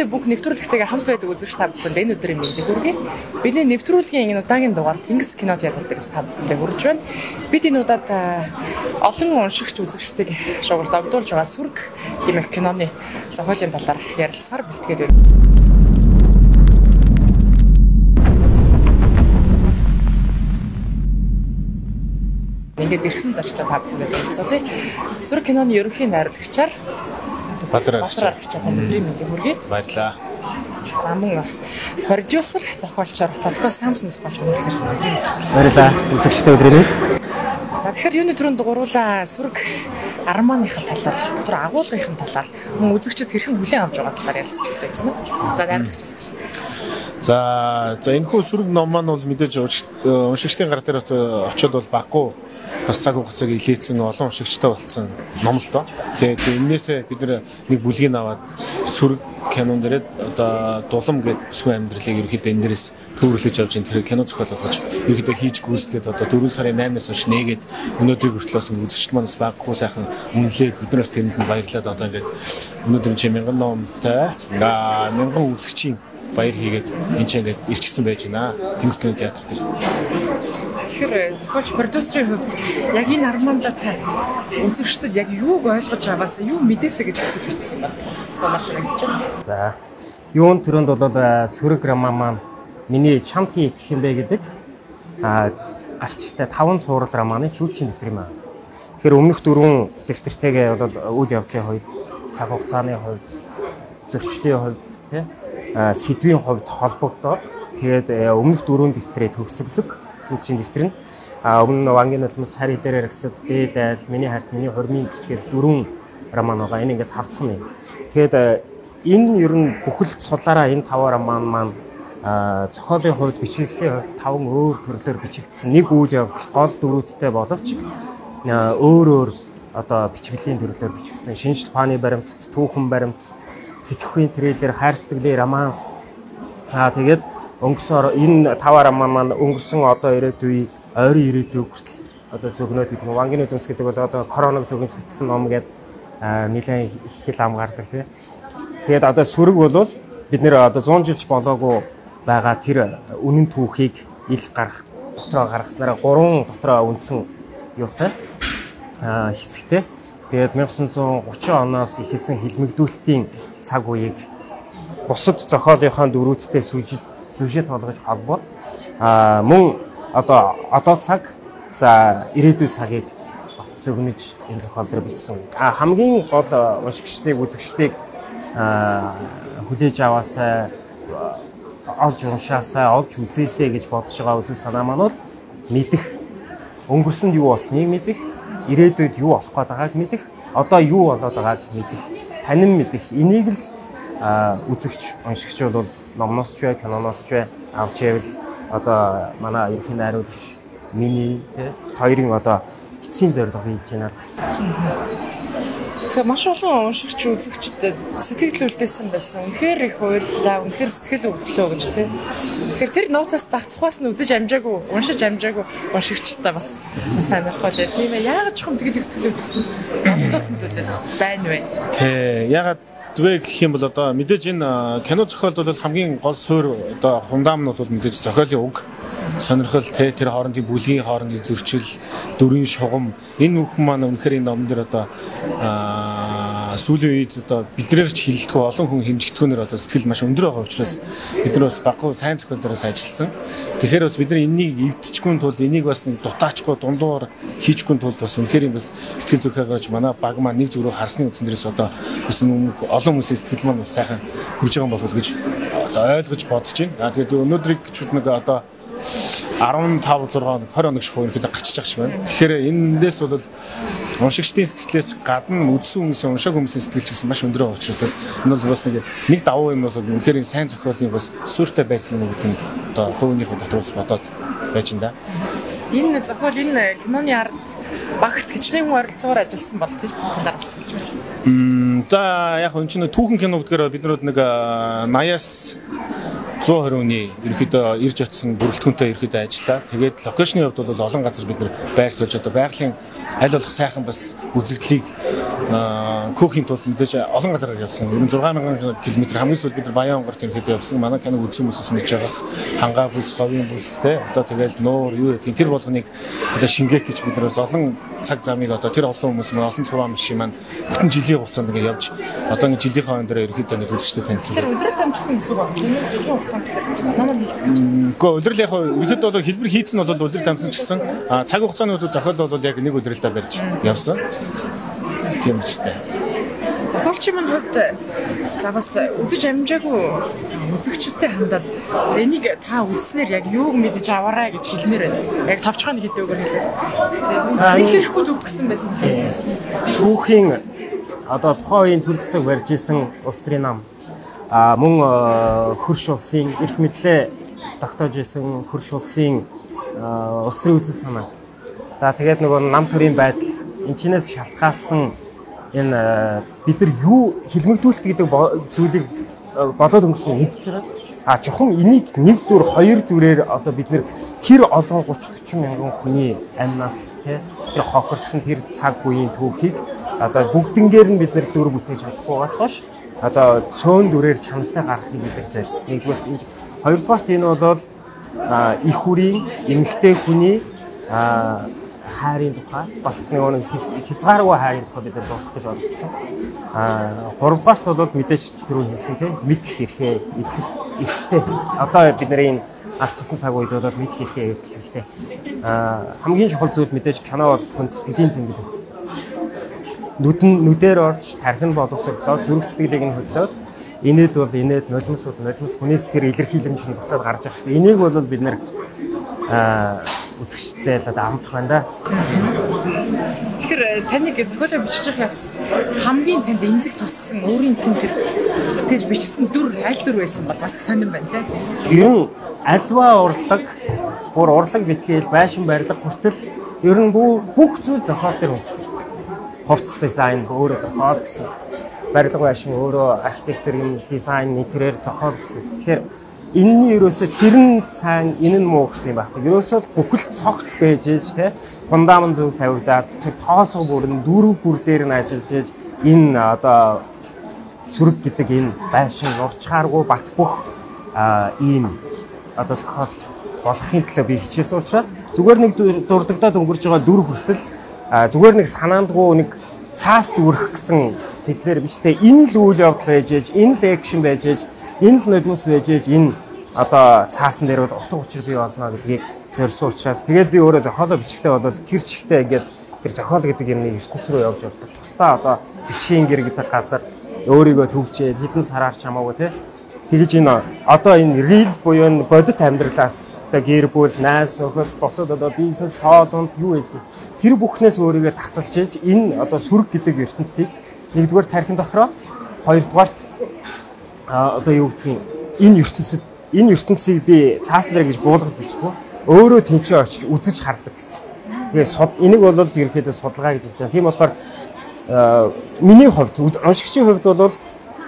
The Book нэвтрүүлэгтэйгээ хамт байдаг үзэгч та бүхэнд энэ өдрийн мэндийг хүргэе. Бидний нэвтрүүлгийн энэ удаагийн дугаар Тэнгис кино театр дээрээс та бүхэндээ хүрж байна. Бид энэ удаад олон уншигч үзэгчдийг шуурд огдуулж байгаа сүрг хэмээх киноны зохиолын талаар ярилцахаар бэлтгээд байна. ингээд ирсэн зочтой та бүхэнд ярилцуулъя. Сүрэг киноны ерөнхий найруулагчаар Базар Базар аргач та өдрийн мэндийг хүргэе. Баярлаа. За мөн продюсер, зохиолчор Тодко Самсон зохиолч хөрөлцөрсөн өдрийн мэнд. Баярлалаа. Үзэгчтэй өдрийн мэнд. За тэгэхээр юуны түрүүнд дугууруулаа сүрэг Арманыхын талаар, дотор агуулгын талаар мөн үзэгчд хэрхэн хүлээн авч байгаа талаар ярилцж тийм үү? За найруулагчаас эхэллээ. За за энэ хүү сүрэг ном маань бол мэдээж уншигчдын гар дээр очиод бол баггүй бас цаг хугацааг илээсэн олон уншигчтай болсон ном л доо. Тэгээд энээсээ бид нэг бүлгийг аваад сүрэг кинон дээрээ одоо дулам гэдэг өсвөн амьдралыг ерөөхдөө энэ дээрээс төвөрлөж авч энэ тэр кино зохиол болгож ерөөхдөө хийж гүйцэтгээд одоо 4 сарын 8-наас хойш нээгээд өнөөдрийг хүртэл бас үзэгчд манаас баггүй сайхан үнэлээд биднээс тэрэнд нь баярлаад одоо ингээд өнөөдөр чи мянган номтой аа мянган үзэгчийн баяр хийгээд энэ ч ингээд ирчихсэн байж байна. Тэнгис кино театр дээр. Тэгэхээр зохиолч продюсерийн хувьд яг энэ арманда та үзэгчдэд яг юуг ойлгож байгаас юу мэдээсэ гэж хүсэж бичсэн байна. Сумаар санагдаж байна. За. Юун төрөнд бол сүрэг роман маань миний чамд хий гэх юм бэ гэдэг а гарчтай 5 цуврал романы сүүлчийн дэвтэр юм аа. Тэгэхээр өмнөх дөрвөн дэвтэртэйгээ бол үйл явдлын хувьд цаг хугацааны хувьд зөрчлийн хувьд тий сэдвийн хувьд холбогдоод тэгээд өмнөх дөрвөн дэвтрээ төгсгөлөг сүүлчийн дэвтэр нь өмнө вангийн нулимс харь хэлээрээр гисэд дээд айл миний харт миний хормын гिचгээр дөрвөн роман байгаа. Энэ ингээд тавтах нь. Тэгээд энэ ер нь бүхэл цулаараа энэ таван роман маань зохиолын хувьд бичиглэлийн хувьд таван өөр төрлөөр бичигдсэн нэг үйл явдал гол дөрүүдтэй боловч өөр өөр одоо бичиглийн төрлөөр бичигдсэн шинжил фаны баримтат, түүхэн баримтат, сэтгэхүйн трейлер, хайр сэтгэлийн романс. Аа тэгээд өнгөрсөн энэ таваар роман маань өнгөрсөн одоо ирээдүй ойрын ирээдүй хүртэл одоо зөвгнөөд гэдэг нь вангийн үлэмс гэдэг бол одоо коронавиг зөвгнөж бичсэн ном гэдэг нэлээд их хэл ам гардаг тий. Тэгээд одоо сүрэг бол бид нэр одоо 100 жилч болоогүй байгаа тэр үнэн түүхийг ил гарах дотроо гаргаснараа гурван дотроо үндсэн юутай хэсэгтэй. Тэгээд 1930 оноос эхэлсэн хилмигдүүлэлтийн цаг үеийг бусад зохиолынхаа дөрүүдтэй сюжет болгож холбоод а мөн одоо одоо цаг за ирээдүйн цагийг бас зөвнөж энэ зохиол дээр бичсэн. А хамгийн гол уншигчдыг үзэгчдийг хүлээж аваасаа олж уншаасаа олж үзээсэй гэж бодож байгаа үзэл санаа маань бол мэдэх. Өнгөрсөнд юу болсныг мэдэх ирээдүйд юу болох гээд байгааг мэдэх, одоо юу болоод байгааг мэдэх, танин мэдэх энийг л үзэгч, уншигч бол номноос ч бай, киноноос ч бай авч явэл одоо манай ерхий найруулагч миний хоёрын одоо эцсийн зорилго биелж байна л гэсэн. Тэгэхээр маш олон уншигч үзэгчдэд сэтгэл үлдээсэн байсан. Үнэхээр их уйллаа, үнэхээр сэтгэл өвдлөө гэж тийм. Тэгэхээр тэр нууцаас загцхаас нь үзэж амжаагүй, уншиж амжаагүй уншигчдаа бас сонирхол ээ. Тийм ээ. Яагаад ч юм тэгж сэтгэл өвдсөн. Бодлоосон зүйлүүд байна вэ? Тий. Яагаад вэ гэх юм бол одоо мэдээж энэ кино зохиолд бол хамгийн гол суурь одоо фундам нь бол мэдээж зохиолын үг сонирхол те тэр хоорондын бүлгийн хоорондын зөрчил дөрвийн шугам энэ бүхэн маань үнэхээр энэ номон дээр одоо сүүлийн үед одоо биднэр ч хилдэггүй олон хүн хэмжигдэхүүнээр одоо сэтгэл маш өндөр байгаа учраас бид нар бас баггүй сайн зохиол дээрээс ажилласан. Тэгэхээр бас бид нар энийг эвдчихгүй тулд энийг бас нэг дутаачгүй дундуур хийчихгүй тулд бас үнэхээр бас сэтгэл зүрхээ гарч манай баг маань нэг зүрөө харсны үндсэн дээрээс одоо бас олон хүмүүсийн сэтгэл маань бас сайхан хүрж байгаа юм болов гэж одоо ойлгож бодож байна. Тэгээд өнөөдрийг ч нэг одоо 15 6 20 хоног шиг ерөөхдөө гарчиж байгаа шиг байна. Тэгэхээр энэндээс бол уншигчдын сэтгэлээс гадна үдсэн хүмүүсийн уншааг хүмүүсийн сэтгэл ч гэсэн маш өндөр байгаа учраас энэ бол бас нэг нэг давуу юм бол үнэхээр сайн зохиолын бас сууртай байсан юм гэдэг нь одоо хувийнхээ дотор бас бодоод байж энэ да. Энэ зохиол энэ киноны ард багт хичнээн хүн оролцоогоор ажилласан бол тэр талаар бас хэлж байна. Мм за яг энэ чинь түүхэн кино гэдгээр бид нар нэг 80-аас 120 хүний ерөөхдөө ирж очсон бүрэлдэхүүнтэй ерөөхдөө ажиллаа. Тэгээд локейшны хувьд бол олон газар бид нар байр суурьж одоо байгалийн аль болох сайхан бас үзэгдлийг көөхийн тулд мэдээж олон газараар явсан. Ер нь 6000 км хамгийн сүүлд бид Баян онгорт ерөнхийдөө явсан. Манай кино үзсэн хүмүүсээс мэдж байгаа хангаа бүс, говийн бүс те одоо тэгэл нуур юу гэдэг тэр болгоныг одоо шингээх гэж бид нараас олон цаг замыг одоо тэр олон хүмүүс маань олон цуваа машин маань бүтэн жилийн хугацаанд ингээд явж одоо ингээд жилийнхаа өн дээр ерөнхийдөө ингээд үзэгчтэй танилцуулж. Тэр өдрөл дамжсан гэсэн үг байна. Жилийн хугацаанд намайг нэгтгэх гэж. Гэхдээ өдрөл яг ерөнхийдөө бол хэлбэр хийцэн нь бол өдрөл дамжсан ч гэсэн цаг хугацааны зохиол бол яг нэг өдрөлдөө барьж явсан тийм ч гэдэг. Зохиолчийн манд хувьд за бас үзэж амжаагүй үзэгчтэй хандаад энийг та үзснээр яг юуг мэдж аваарай гэж хэлмээр байна. Яг товчхойн хэдэ өгөр хэлээ. Мэдрэхгүй түүх гэсэн байсан гэсэн. Түүхийн одоо тухайн үеийн төр засаг барьж исэн улс төрийн нам а мөн хөрш улсын их мэдлээ тогтоож исэн хөрш улсын улс төрийн үзэл санаа. За тэгээд нөгөө нам төрийн байдал энэчнээс шалтгаалсан энэ э, бид нар юу хилмигдүүлэлт гэдэг зүйлийг э, болоод өнгөрсөн мэдчихэж байгаа. А чухам энийг нэг дүр хоёр дүрээр одоо бид нэр тэр олон 30 40 мянган хүний амнаас тэр хохирсон тэр цаг үеийн түүхийг одоо бүгднгээр нь бид нэр дүр бүтээж чадахгүйгаас хойш одоо цөөн дүрээр чанартай гаргахыг бид нар зорьсон. Нэгдүгээр энэ хоёрдугаарт энэ бол их хүрийн эмэгтэй хүний хайрын тухай бас нэг хязгааргүй хайрын тухай бид дурдах гэж оролцсон. Аа гуравдугаарт бол мэдээж түрүү хэлсэн тийм мэдэх хэрэгтэй, идэх хэрэгтэй. Одоо бидний энэ арчилсан цаг үед бол мэдэх хэрэгтэй, идэх хэрэгтэй. Аа хамгийн чухал зүйл мэдээж кино бол хүн сэтгэлийн зэнгэл өгсөн. Нүдэн нүдээр орж тархин боловсролоо зүрх сэтгэлийг нь хөдлөөд инээд бол инээд нулимсууд нулимс хүнээс тэр илэрхийлэмж нь буцаад гарч ирэх хэрэгтэй. Энийг бол бид нэр аа үзэгчтэй л амлах байна да. Тэгэхээр э, таныг зохиолоо бичиж явах явцад хамгийн танд эмзэг туссан өөрийн тэн тэр бүтээж бичсэн дүр аль дүр байсан бол бас сонирн байна тийм. Ер нь альва урлаг бүр урлаг битгээл байшин барилга хүртэл ер нь бүх зүйл зохиол дээр үндэслэв. Хувцас дизайн өөрөө зохиол гэсэн. Барилга байшин өөрөө архитектор юм дизайн нэтрээр зохиол гэсэн. Тэгэхээр энэний ерөөсөө тэр нь сайн энэ нь муу гэсэн юм байна. Ерөөсөө бүхэл цогц байж ээж те фундамент зөв тавигдаад тэр тоосго бүр нь дөрөв бүр дээр нь ажиллаж ээж энэ одоо сүрэг гэдэг энэ байшин урчхааргүй бат бөх ийм одоо зохиол болохын төлөө би хичээсэн учраас зүгээр нэг дурддагдаад өнгөрч байгаа дүр хүртэл зүгээр нэг санаандгүй нэг цаас дүүрэх гэсэн сэтлэр биш те энэ л үйл явдал байж ээж энэ л экшн байж ээж энэ л нулимс байж ээж энэ одоо цаасан дээр бол утга учир бий болно гэдгийг зорьсон учраас тэгээд би өөрөө зохиолоо бичихтэй бол тэр чигтээ ингээд тэр зохиол гэдэг юмны ертөнц рүү явж явдаг. Тусдаа одоо бичгийн гэр гэдэг газар өөрийгөө төгжээд хэдэн сараар ч хамаагүй те тэгэж энэ одоо энэ рил буюу энэ бодит амьдралаас одоо гэр бүл, найз нөхөд, босод одоо бизнес, хоолунд юу гэдэг тэр бүхнээс өөрийгөө тасалж ийж энэ одоо сүрэг гэдэг ертөнцийг нэгдүгээр тархин дотроо хоёрдугаарт одоо юу гэдгийг энэ ертөнцид энэ ертөнцийг би цааслаа гэж буулгаж бичдэг. Өөрөө тэнцээ очиж үзэж хардаг гэсэн. Тэгээ сод энийг бол ерөөхдөө судалгаа гэж хэлж байгаа. Тийм болохоор миний хувьд уншигчийн хувьд бол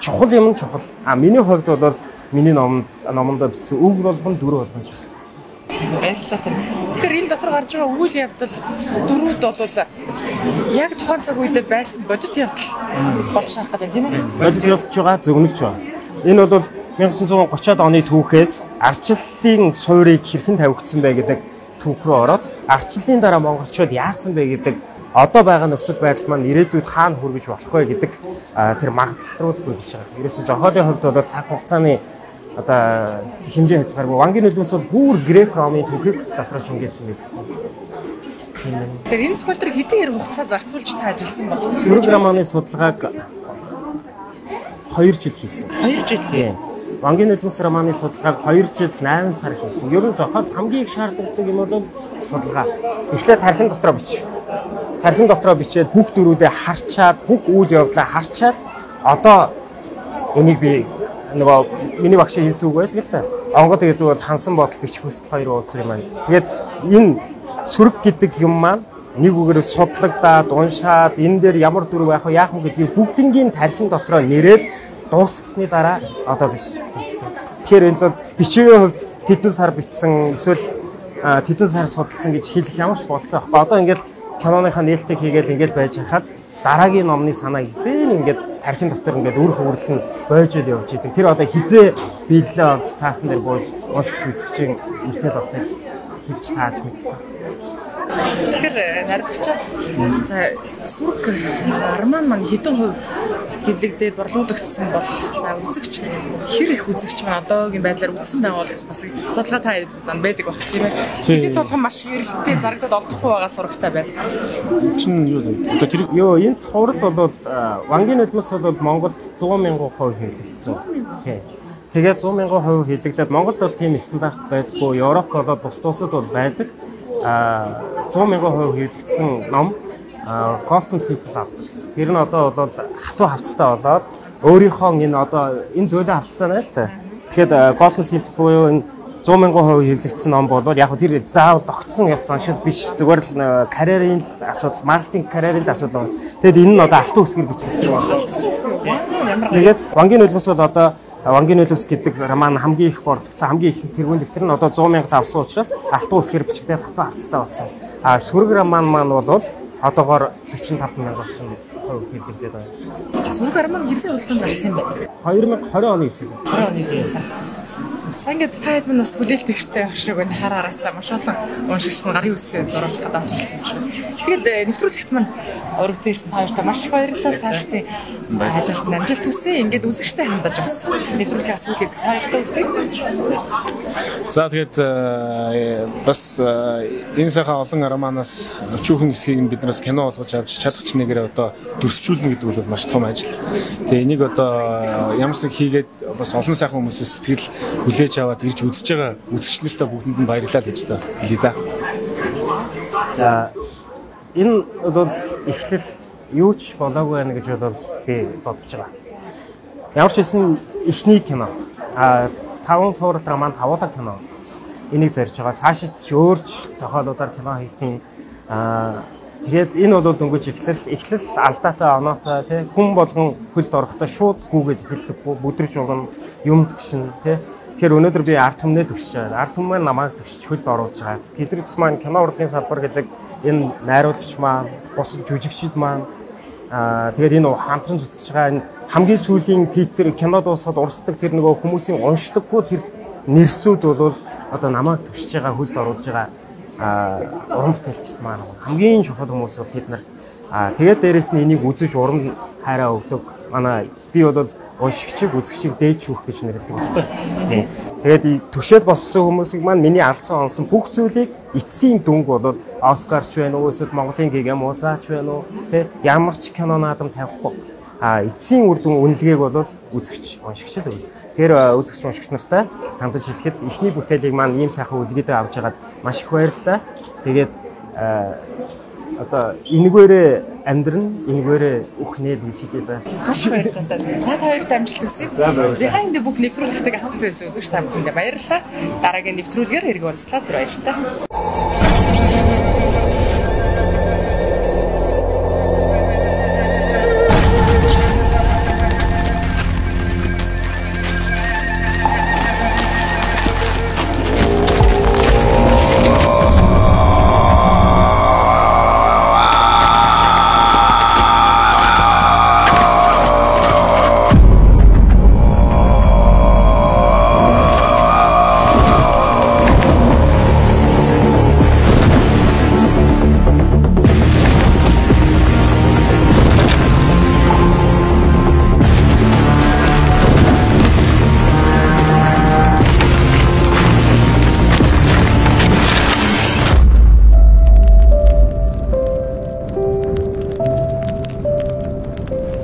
чухал юм чухал. А миний хувьд бол миний ном номондоо бичсэн үг болгон дөрөв болгон чухал. Баярлалаа тань. Тэгэхээр энэ дотор гарч байгаа үйл явдал дөрүүд бол яг тухайн цаг үед байсан бодит явдал болж шахах гэдэг тийм үү? Бодит явдалж байгаа зөвнөлж байгаа. Энэ бол 1930-аад оны түүхээс арчлалын суурийг хэрхэн тавигдсан бэ гэдэг түүх рүү ороод арчлалын дараа монголчууд яасан бэ гэдэг одоо байгаа нөхцөл байдал маань ирээдүйд хаана хүргэж болох вэ гэдэг тэр магадлал руу хүргэж байгаа. Ерөөсө зохиолын хувьд бол цаг хугацааны одоо хэмжээ хязгааргүй. Вангийн нөлөөс бол бүр грек ромын түүхийг дотор шингээсэн юм. Тэгэхээр энэ зохиол төр хэдэн хэрэг хугацаа зарцуулж та ажилласан бол? Сүрэг романы судалгааг 2 жил хийсэн. 2 жил. Тийм. Вангийн нулимс романы судалгааг 2 жил 8 сар хийсэн. Ер нь зохиол хамгийн их шаардлагатай юм бол судалгаа. Эхлээд тархин дотроо бич. Тархин дотроо бичээд бүх дөрүүдээ харчаад, бүх үйл явдлаа харчаад одоо энийг би нөгөө миний багш хэлсэн үг байдаг л та. Онгод гэдэг бол хансан бодол бичих хүсэл хоёр уулзсан юм байна. Тэгээд энэ сүрэг гэдэг юм маань нэг үгээр судлагдаад уншаад энэ дээр ямар дүр байх вэ яах вэ гэдгийг бүгднгийн тархин дотроо нэрээд дуусгасны дараа одоо гэсэн. Тэгэхээр энэ бол бичгийн хувьд тэдэн сар бичсэн эсвэл тэдэн сар судалсан гэж хэлэх ямар ч болцоо байхгүй. Одоо ингээл киноныхаа нээлтийг хийгээл ингээл байж хахад дараагийн номны санааг эзэн ингээд тархин дотор ингээд үр хөврөл нь бойж ил явж идэг. Тэр одоо хизээ биелэлээ олж саасан дээр бууж уншигч үзэгчийн ихнэл болохыг хэлж тааж мэдээ. Тэгэхээр наривчаа за сүрг арман маань хэдэн хувь хэвлэгдээд борлуулагдсан бол за үзэгч хэр их үзэгч маань одоогийн байдлаар үзсэн байгаа бол бас судалгаа та байдаг баг тийм ээ. Тэд болгон маш хэрэлттэй зарагдаад олдохгүй байгаа сурагтай байна. Чин юу? Одоо тэр Йоо энэ цуврал бол вангийн нулимс бол Монголд 100 мянган хувь хэвлэгдсэн. Тийм. Тэгээд 100 мянган хувь хэвлэгдээд Монголд бол тийм стандарт байдаггүй. Европ болоод бус улсад бол байдаг. А 100 мянган хувь хэвлэгдсэн ном Golden Simple авдаг. Тэр нь одоо бол хатуу хавцтай болоод өөрийнхөө энэ одоо энэ зөөлөн хавцтай байна л та. Тэгэхээр Golden Simple буюу энэ 100 мянган хувь хэвлэгдсэн ном бол яг тэр заавал тогтсон ёс заншил биш. Зүгээр л карьерийн асуудал, маркетинг карьерийн асуудал. Тэгэд энэ нь одоо алтан үсгэр бичсэн байна. Тэгээд Вангийн нулимс бол одоо Вангийн нулимс гэдэг роман хамгийн их борлогдсон, хамгийн их тэргуун дэвтэр нь одоо 100 мянга авсан учраас алтан үсгэр бичгдээ хатуу хавцтай болсон. А сүрэг роман маань бол одоогоор 45 мянга болсон хувь хэвлэгдээд байна. Сүрэг арман хизээ үлдэнд гарсан юм бэ? 2020 оны 9 сар. 20 оны 9 сар. За ингээд та хэд минь бас хүлээлт ихтэй байх шиг байна. Хараараасаа маш олон уншигч нь гарын үсгээ зурвалт гадаа очилсан юм шиг. Тэгээд э, нэвтрүүлэгт маань урагд ирсэн хоёртаа маш их баярлалаа. Цаашдын ажилд амжилт хүсье. Ингээд үзэгчтэй хандаж бас нэвтрүүлгийн асуулт хэсэг та хоёртаа үлдээ. За тэгээд э, бас э, энэ сайхан олон романаас өчүүхэн хэсгийг биднээс кино болгож авч чадах ч нэгээр одоо дүрсчүүлнэ гэдэг бол маш том ажил. Тэгээ энийг одоо нэг хийгээд бас олон сайхан хүмүүсээс сэтгэл хүлээж аваад ирж үзэж байгаа үзэгч нартай бүгдэнд нь баярлалаа гэж одоо хэлье да. За энэ бол эхлэл юу ч болоогүй байна гэж бол би бодож байгаа. Ямар ч хэсэн эхний кино а таван цуврал роман тавуулга кино энийг зорж байгаа. Цаашид ч өөрч зохиолуудаар кино хийх нь а тэгээд энэ бол дөнгөж эхлэл эхлэл алдаатай оноотой тий хүн болгон хөлд орохдоо шууд гүгээд эхэлдэг бүдэрч уган юм тгшин тий Тэгэхээр өнөөдөр би арт түмнээ төгсөж байгаа. Арт түм маань намайг төгсөж хөлд оруулж байгаа. Тэдрэгс маань кино урлагийн салбар гэдэг энэ найруулагч маань, бусад жүжигчид маань аа тэгээд энэ хамтран зүтгэж байгаа энэ хамгийн сүүлийн титр кино дуусаад урсдаг тэр нөгөө хүмүүсийн уншдаггүй тэр нэрсүүд бол одоо намайг төгсөж байгаа хөлд оруулж байгаа аа уран бүтээлчд маань хамгийн чухал хүмүүс бол тэд нар тэгээд дээрэс нь энийг үзэж урам хайраа өгдөг. Манай би бол уншигчийг үзэгчийг дээж шүүх гэж нэрлэдэг байна. Тийм. Тэгээд төшөөд босгосон хүмүүсийг маань миний алдсан онсон бүх зүйлийг эцсийн дүнг бол Оскарч байна уу эсвэл Монголын гиг юм уузаач байна уу тий ямар ч кино наадам тавихгүй. А эцсийн үр дүн үнэлгээг бол үзэгч уншигч л өгнө. Тэгэхээр үзэгч уншигч нартай хандаж хэлэхэд эхний бүтээлийг маань ийм сайхан үлгээдээ авч хагаад маш их баярлалаа. Тэгээд одоо энэгээрээ амьдрын энэгээрээ үхнээ л хэлээд байна. Маш баярлалаа. Цаа та хоёрт амжилт хүсье. Behind the book нэвтрүүлэгтэйг хамт байсан үзэгч та бүхэндээ баярлалаа. Дараагийн нэвтрүүлгээр хэрэг уулзлаа. Тэр баярлалаа.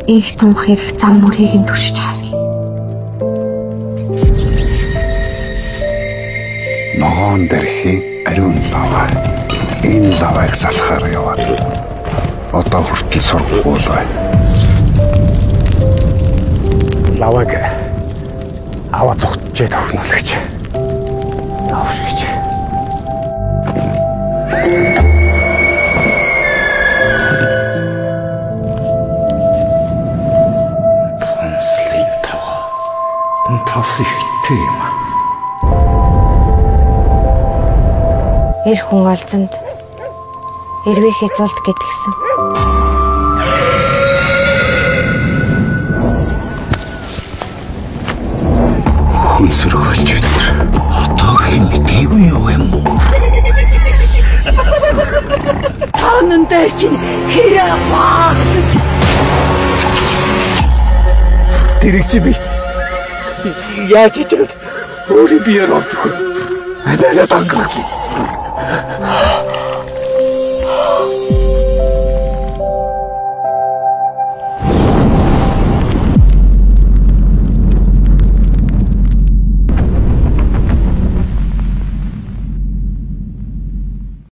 Их тунх хэрэг зам мөрийг нь түшиж харъя. Ногоон дэрхийн ариун лава. Энэ лавыг салахаар яваад одоо хүртэл сурахгүй байна. Лаваг аваа зүгтжээ тохнолгож. Явш гэж. тас ихтэй юм. Эр хүн олзонд эрвээ хязуулт гэдгсэн. Хүн бид нар одоо хэм мэдээгүй юу юм уу? Танантай чинь хэрэг баа. Тэрэг чи би яаж хийж байгаа өөрийн биеэр олдох вэ? Анаа дангарах.